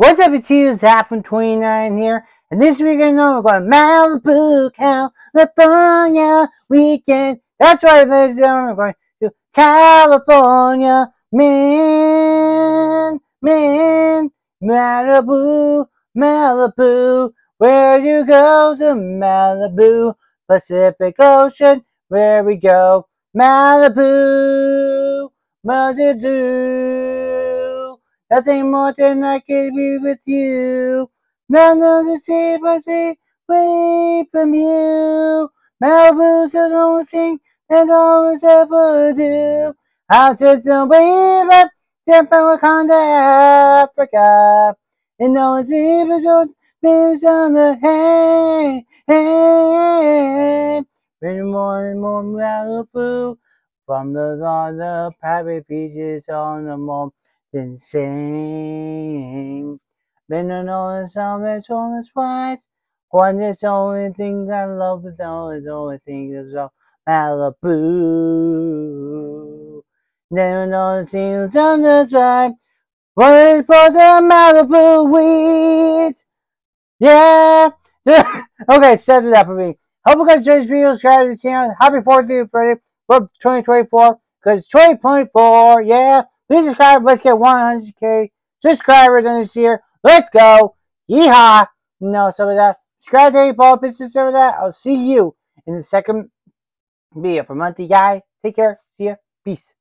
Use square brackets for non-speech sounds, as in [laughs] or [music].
What's up, it's you, Zap from 29 here. And this weekend, we're going to Malibu, California weekend. That's right, ladies and gentlemen, we're going to California, man, man, Malibu, Malibu. Where you go to Malibu, Pacific Ocean, where we go, Malibu, Malibu. Nothing more than I could be with you. None of the sea but see away from you. Malibu's the only thing that I always ever do. I'll just away back to Wakanda, Africa. And no one's even don't miss on the hay, hey. Bring more and more Malibu from the, on the private beaches on the moon insane. Been on all so much, so much twice. One is the only thing that I love, but the only, thing is all Malibu. Never know the things on the drive. Running for the Malibu weeds. Yeah. [laughs] okay, set it up for me. Hope you guys enjoyed this video. Subscribe to the channel. Happy 4th of July for 2024. Because 2024, yeah. Please subscribe. Let's get 100k subscribers on this year. Let's go. Yeehaw. No, so with that, subscribe to any ball business over that. I'll see you in the second video. For monthly guy, take care. See ya. Peace.